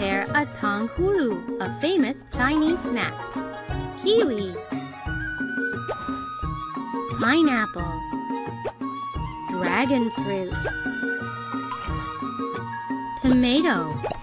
prepare a tang hulu, a famous Chinese snack. Kiwi. Pineapple. Dragon fruit. Tomato.